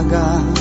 Saga.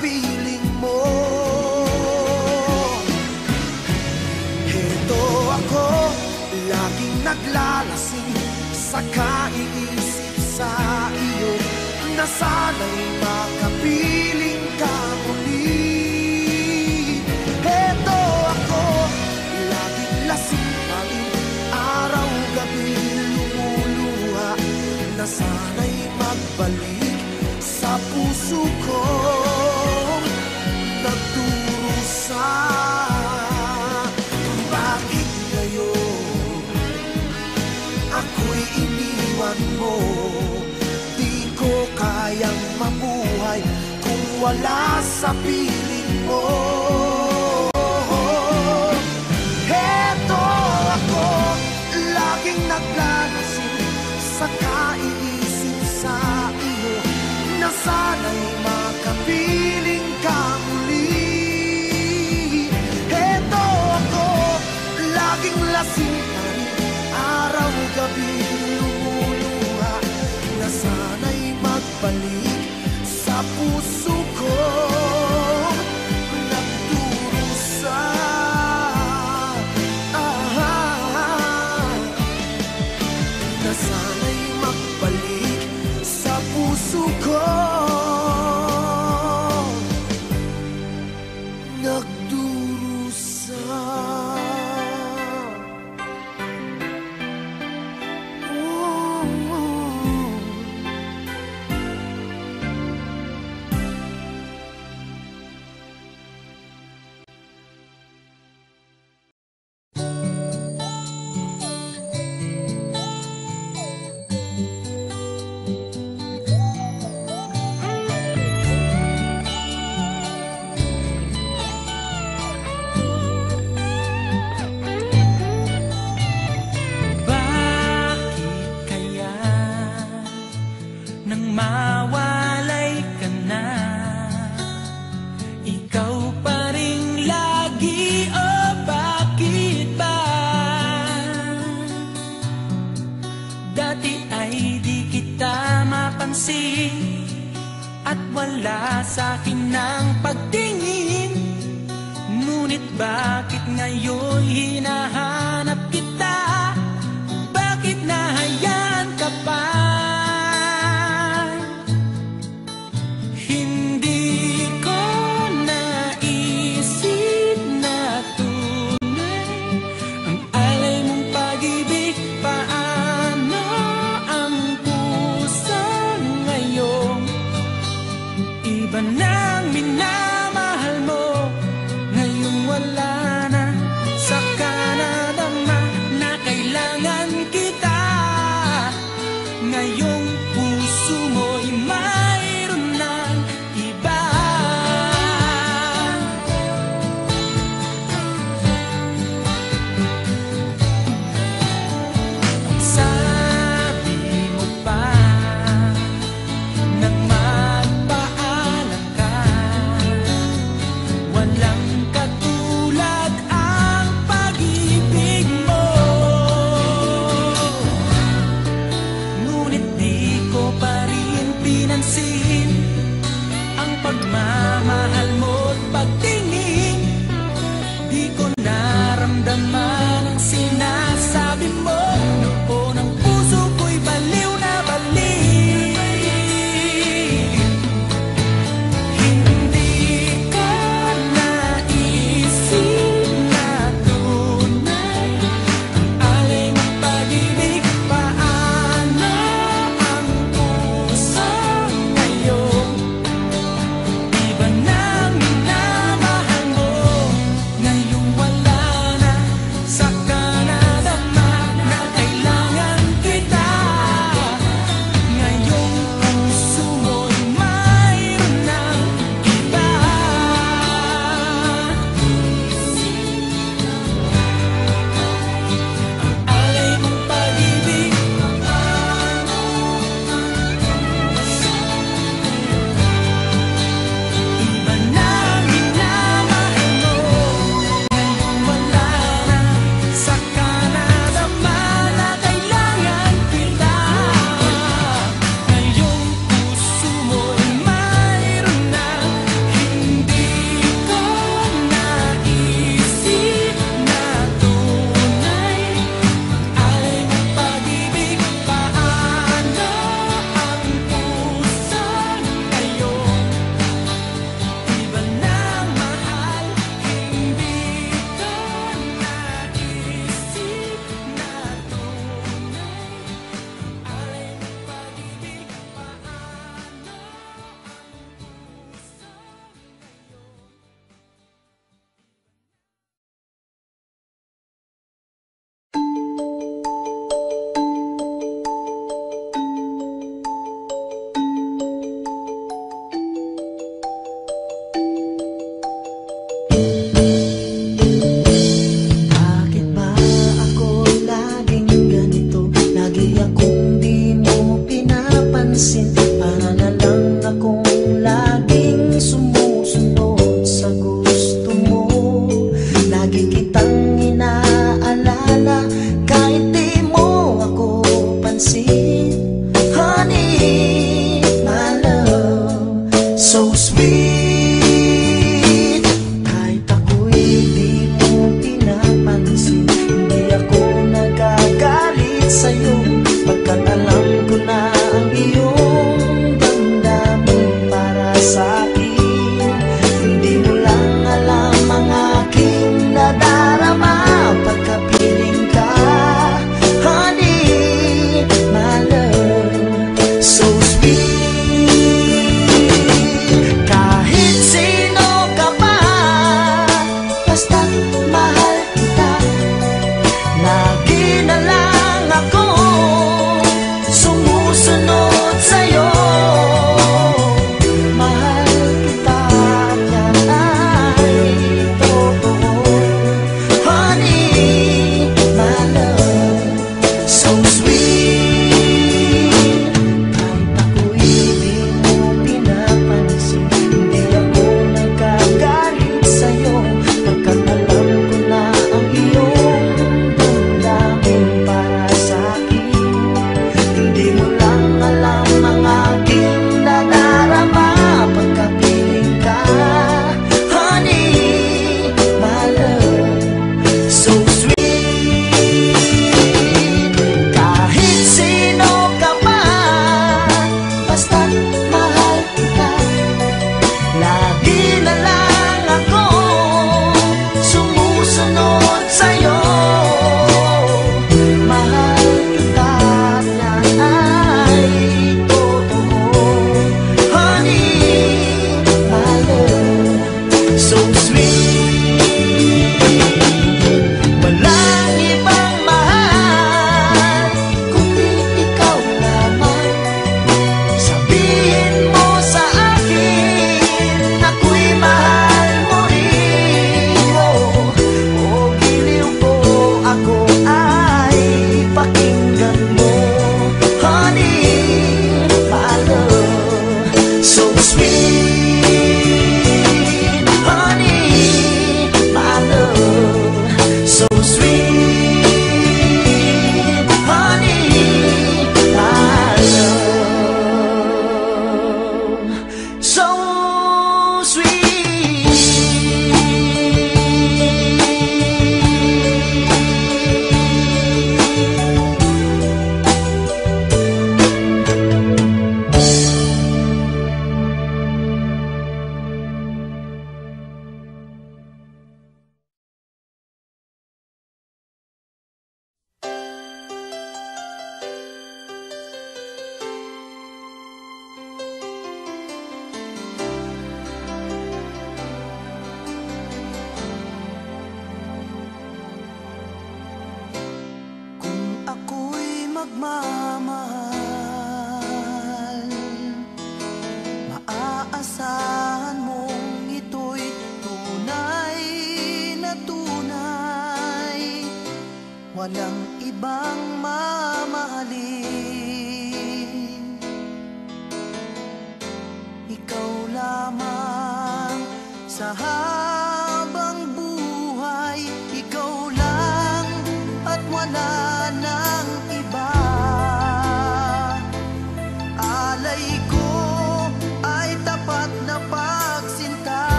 Be.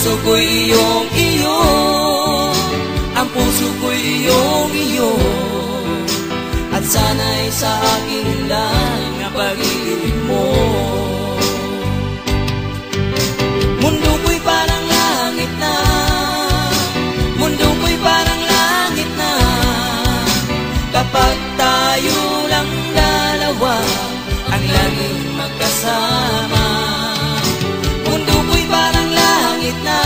puso ko'y iyong iyo Ang puso ko'y iyong iyo At sana'y sa akin lang ang pag-ibig mo. Mundo ko'y parang langit na. Mundo ko'y parang langit na. Kapag tayo lang dalawa Ang laging magkasama langit na.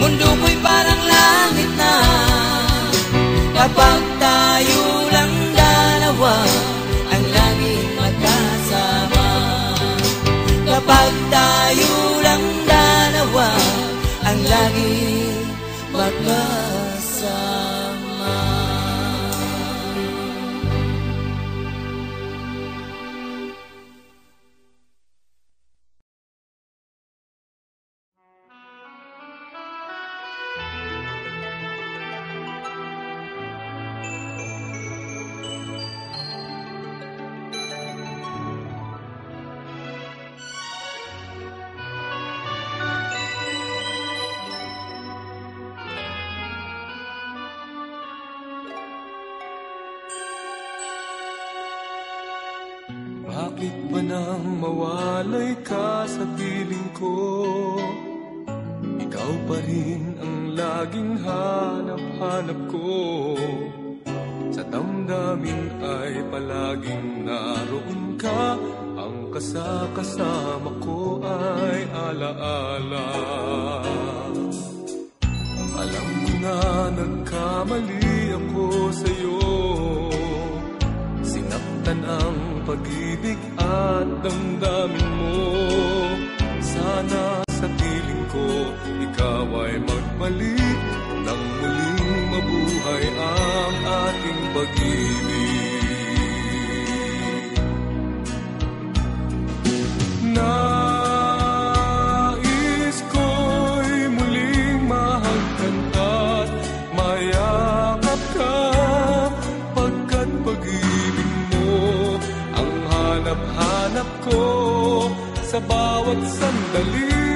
Mundo ko'y parang langit na. Kapag tayo lang dalawa Ang laging magkasama. Kapag tayo lang dalawa Ang laging magkasama. ko sa bawat sandali.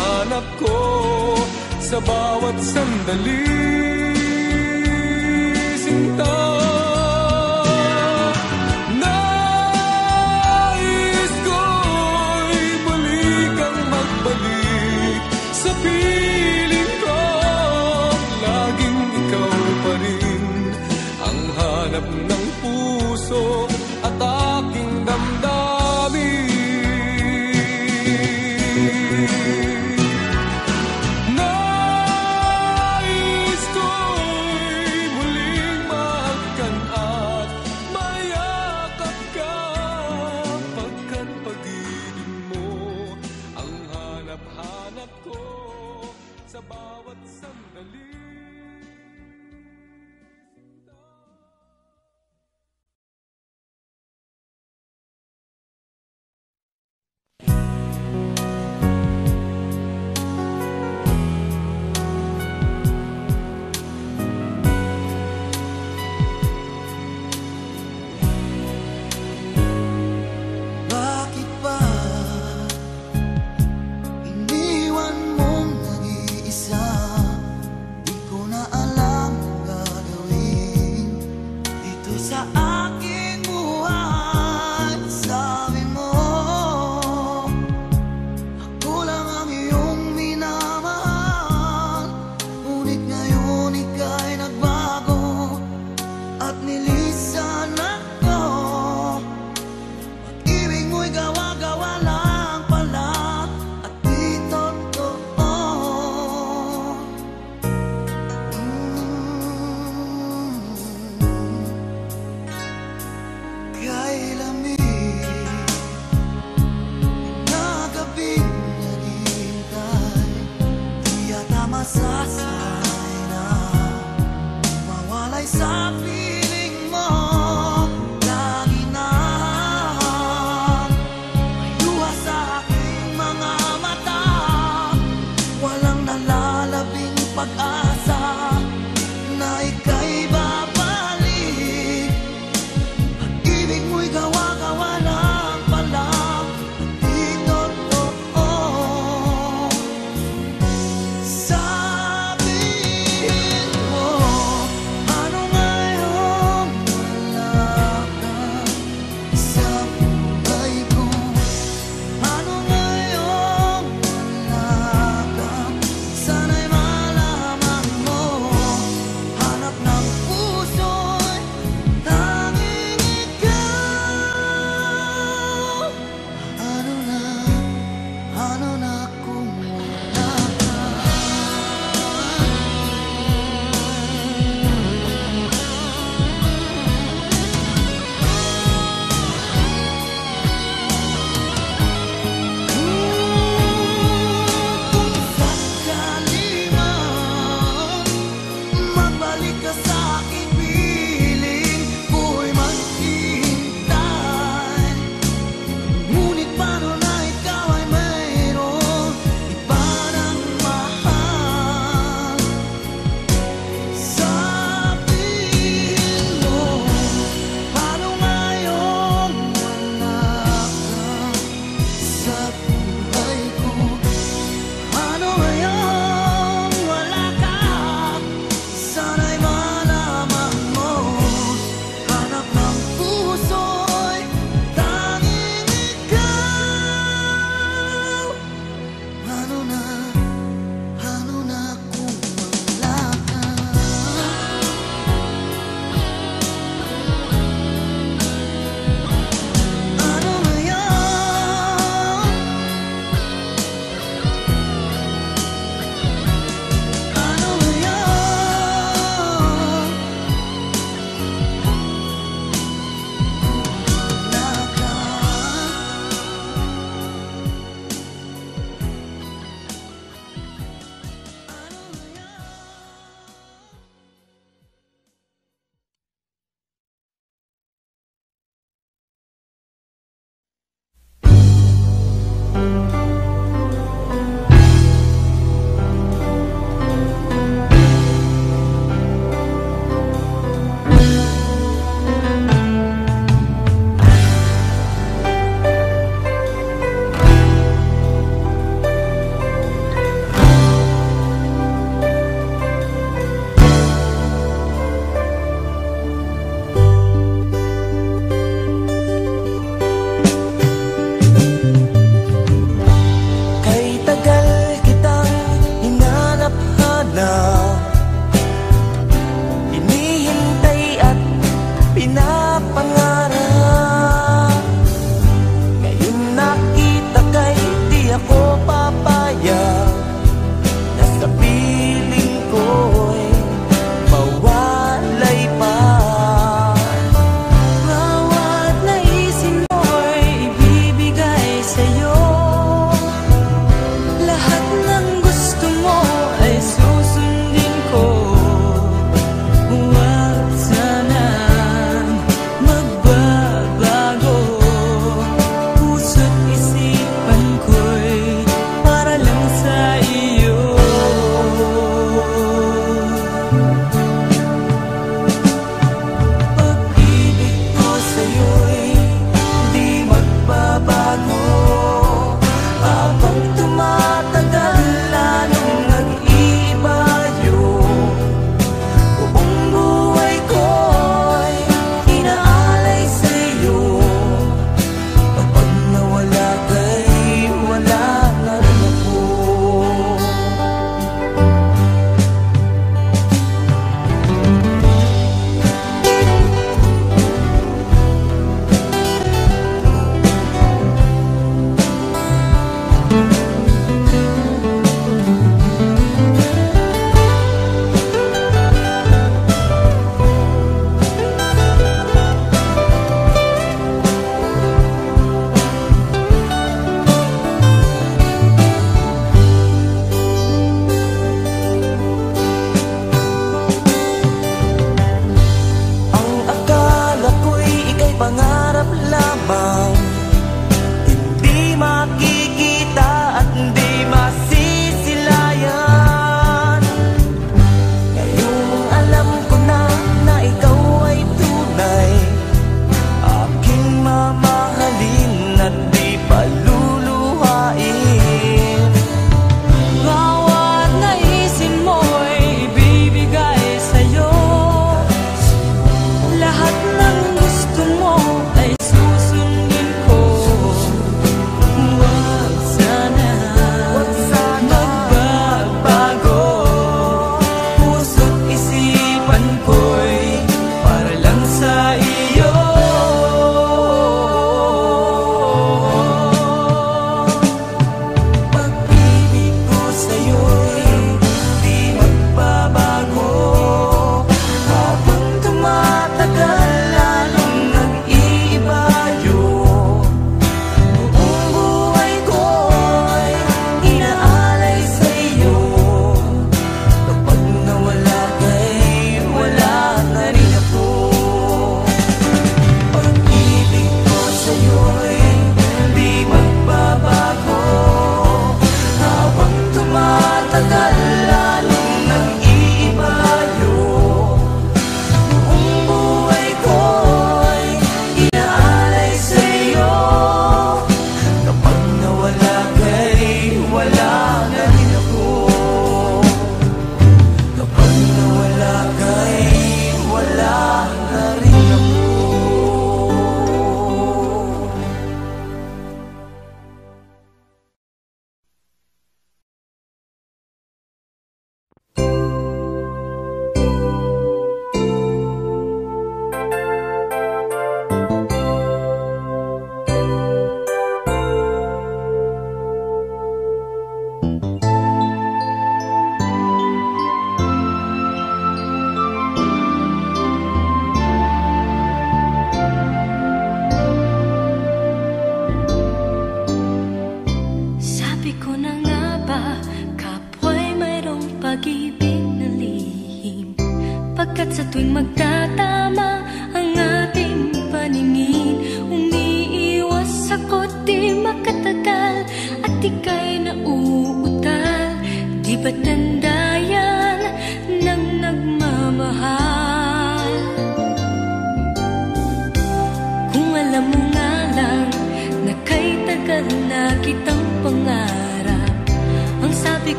Hanap-hanap ko Sa bawat sandali. Sinta